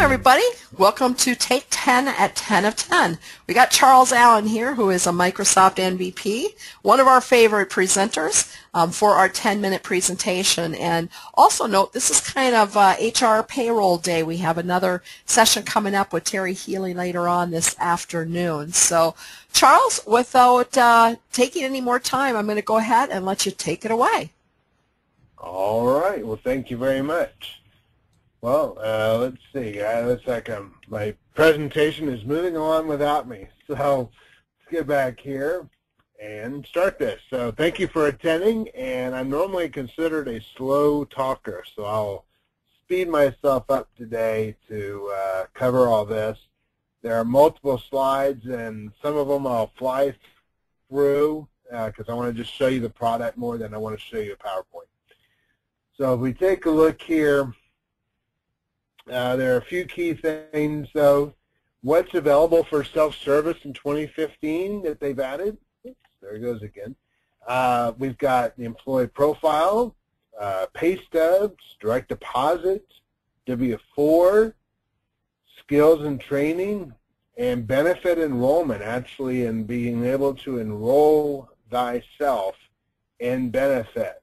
everybody. Welcome to Take 10 at 10 of 10. We got Charles Allen here, who is a Microsoft MVP, one of our favorite presenters um, for our 10-minute presentation. And also note, this is kind of uh, HR payroll day. We have another session coming up with Terry Healy later on this afternoon. So, Charles, without uh, taking any more time, I'm going to go ahead and let you take it away. All right. Well, thank you very much. Well, uh, let's see. Uh, looks like um, my presentation is moving on without me. So let's get back here and start this. So thank you for attending. And I'm normally considered a slow talker, so I'll speed myself up today to uh, cover all this. There are multiple slides, and some of them I'll fly through because uh, I want to just show you the product more than I want to show you a PowerPoint. So if we take a look here, uh, there are a few key things, though. What's available for self-service in 2015 that they've added? Oops, there it goes again. Uh, we've got the employee profile, uh, pay stubs, direct deposit, W-4, skills and training, and benefit enrollment, actually, in being able to enroll thyself in benefits.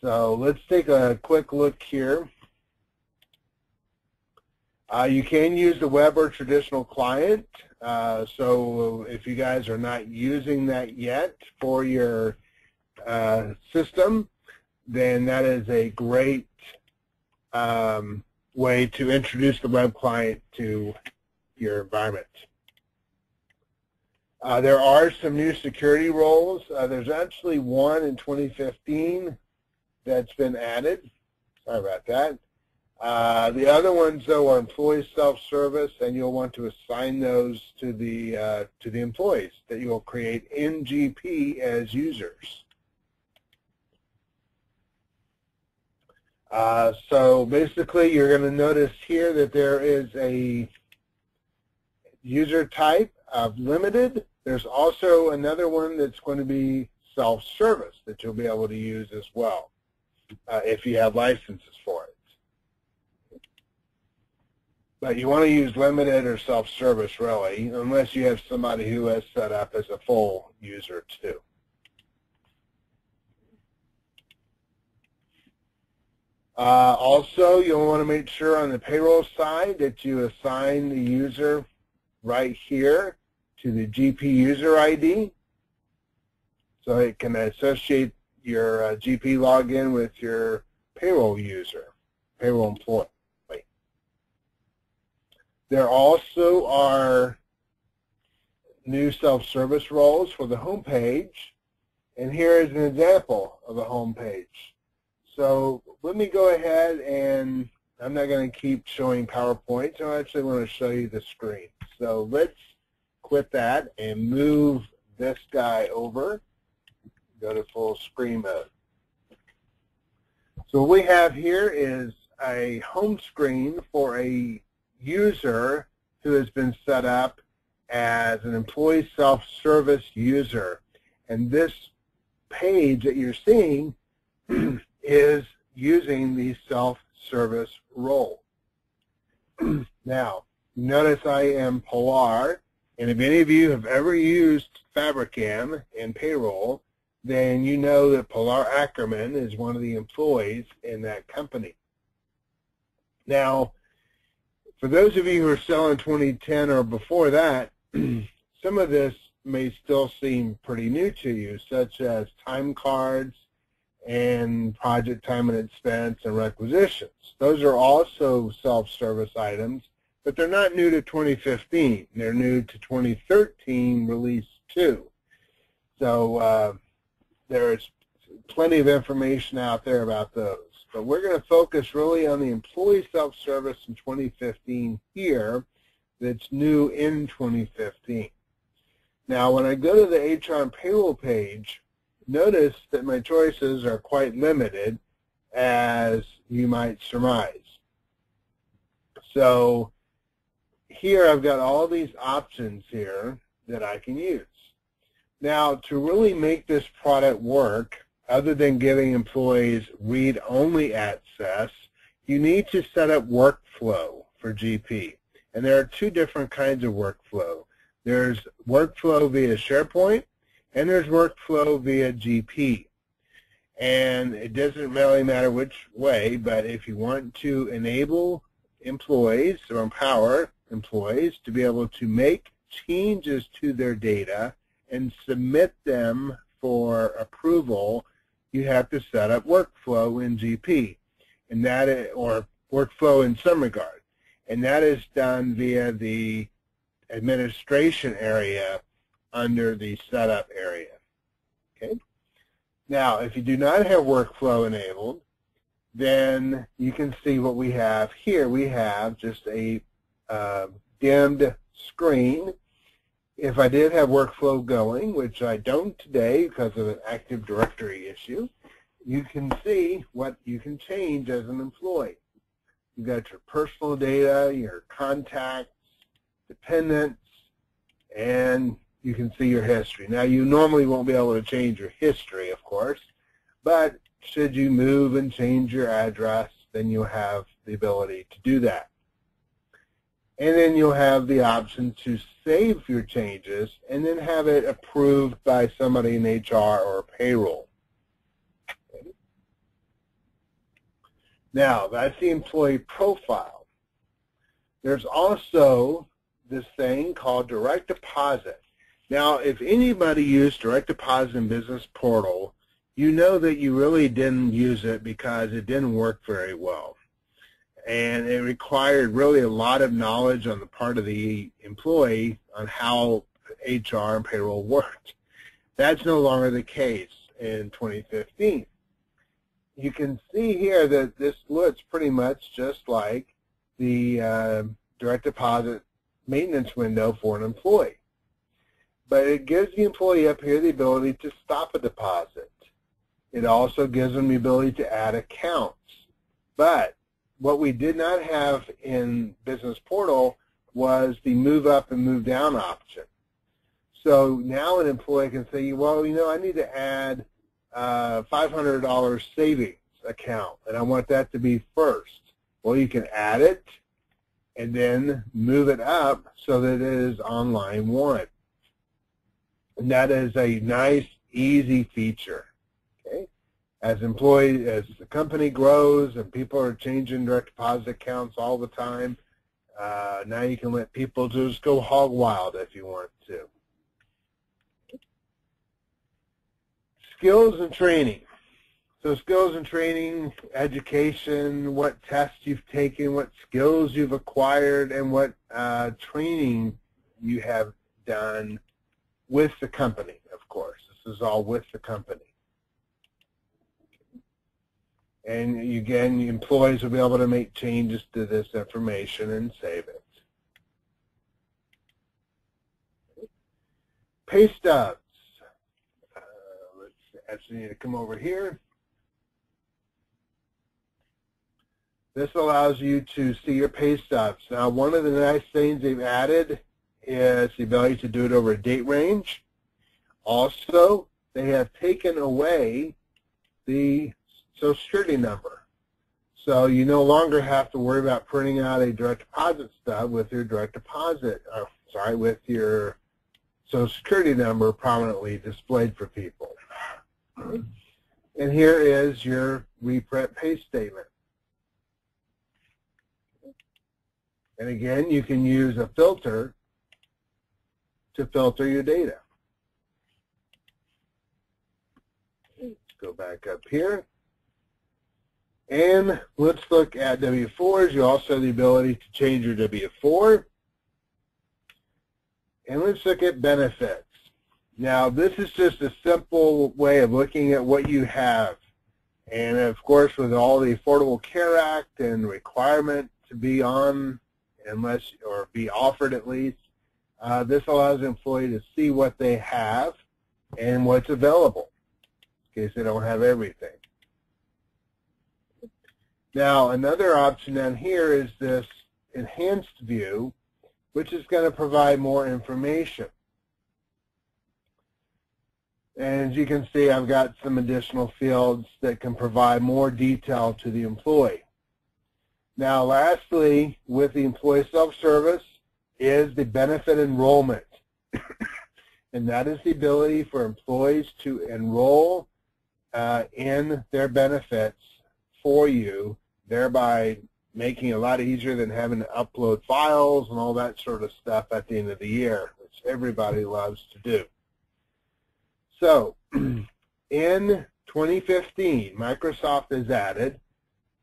So let's take a quick look here. Uh, you can use the web or traditional client. Uh, so if you guys are not using that yet for your uh, system, then that is a great um, way to introduce the web client to your environment. Uh, there are some new security roles. Uh, there's actually one in 2015 that's been added. Sorry about that. Uh, the other ones, though, are employee self-service, and you'll want to assign those to the uh, to the employees that you will create in GP as users. Uh, so basically, you're going to notice here that there is a user type of limited. There's also another one that's going to be self-service that you'll be able to use as well uh, if you have licenses for it. But you want to use limited or self-service really, unless you have somebody who has set up as a full user too. Uh, also, you'll want to make sure on the payroll side that you assign the user right here to the GP user ID so it can associate your uh, GP login with your payroll user, payroll employee. There also are new self-service roles for the home page. And here is an example of a home page. So let me go ahead and I'm not going to keep showing PowerPoint. So I actually want to show you the screen. So let's quit that and move this guy over. Go to full screen mode. So what we have here is a home screen for a user who has been set up as an employee self-service user. And this page that you're seeing is using the self-service role. now, notice I am Pilar, and if any of you have ever used Fabrikam in payroll, then you know that Pilar Ackerman is one of the employees in that company. Now, for those of you who are selling 2010 or before that, some of this may still seem pretty new to you, such as time cards and project time and expense and requisitions. Those are also self-service items, but they're not new to 2015. They're new to 2013 release 2. So uh, there's plenty of information out there about those. But we're going to focus really on the employee self-service in 2015 here that's new in 2015. Now, when I go to the HR payroll page, notice that my choices are quite limited, as you might surmise. So here I've got all these options here that I can use. Now, to really make this product work, other than giving employees read-only access, you need to set up workflow for GP. And there are two different kinds of workflow. There's workflow via SharePoint, and there's workflow via GP. And it doesn't really matter which way, but if you want to enable employees or empower employees to be able to make changes to their data and submit them for approval, you have to set up workflow in GP, and that is, or workflow in some regard, and that is done via the administration area under the setup area. Okay. Now, if you do not have workflow enabled, then you can see what we have here. We have just a uh, dimmed screen. If I did have workflow going, which I don't today because of an Active Directory issue, you can see what you can change as an employee. You've got your personal data, your contacts, dependents, and you can see your history. Now, you normally won't be able to change your history, of course, but should you move and change your address, then you'll have the ability to do that. And then you'll have the option to save your changes and then have it approved by somebody in HR or payroll. Now, that's the employee profile. There's also this thing called direct deposit. Now, if anybody used direct deposit in Business Portal, you know that you really didn't use it because it didn't work very well. And it required really a lot of knowledge on the part of the employee on how HR and payroll worked. That's no longer the case in 2015. You can see here that this looks pretty much just like the uh, direct deposit maintenance window for an employee. But it gives the employee up here the ability to stop a deposit. It also gives them the ability to add accounts. But what we did not have in Business Portal was the move up and move down option. So now an employee can say, well, you know, I need to add uh, a $500 savings account, and I want that to be first. Well, you can add it and then move it up so that it is on line one. And that is a nice, easy feature. As employee, as the company grows and people are changing direct deposit accounts all the time, uh, now you can let people just go hog wild if you want to. Skills and training. So skills and training, education, what tests you've taken, what skills you've acquired, and what uh, training you have done with the company, of course. This is all with the company. And again, employees will be able to make changes to this information and save it. Pay stubs. Uh, let's actually need to come over here. This allows you to see your pay stubs. Now, one of the nice things they've added is the ability to do it over a date range. Also, they have taken away the Social Security number. So you no longer have to worry about printing out a direct deposit stub with your direct deposit, uh, sorry, with your Social Security number prominently displayed for people. And here is your reprint pay statement. And again, you can use a filter to filter your data. Go back up here. And let's look at W-4s. You also have the ability to change your W-4. And let's look at benefits. Now, this is just a simple way of looking at what you have. And of course, with all the Affordable Care Act and requirement to be on unless or be offered at least. Uh, this allows the employee to see what they have and what's available in case they don't have everything. Now, another option down here is this enhanced view, which is going to provide more information. And as you can see, I've got some additional fields that can provide more detail to the employee. Now, lastly, with the employee self-service is the benefit enrollment. and that is the ability for employees to enroll uh, in their benefits for you, thereby making it a lot easier than having to upload files and all that sort of stuff at the end of the year, which everybody loves to do. So in 2015, Microsoft has added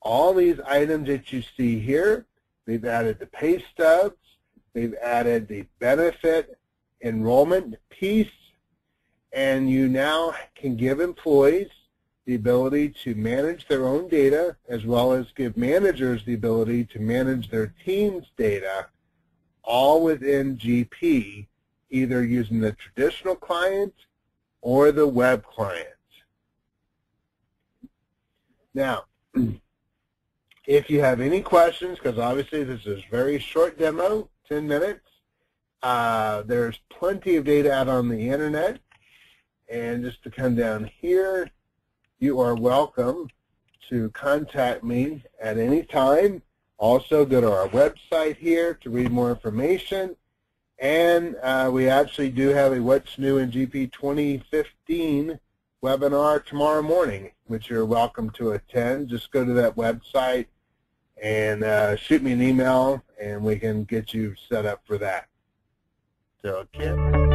all these items that you see here. They've added the pay stubs. They've added the benefit enrollment piece. And you now can give employees the ability to manage their own data as well as give managers the ability to manage their team's data all within GP, either using the traditional client or the web client. Now, if you have any questions, because obviously this is a very short demo, 10 minutes, uh, there's plenty of data out on the internet. And just to come down here, you are welcome to contact me at any time. Also, go to our website here to read more information. And uh, we actually do have a What's New in GP 2015 webinar tomorrow morning, which you're welcome to attend. Just go to that website and uh, shoot me an email, and we can get you set up for that. So, Kit.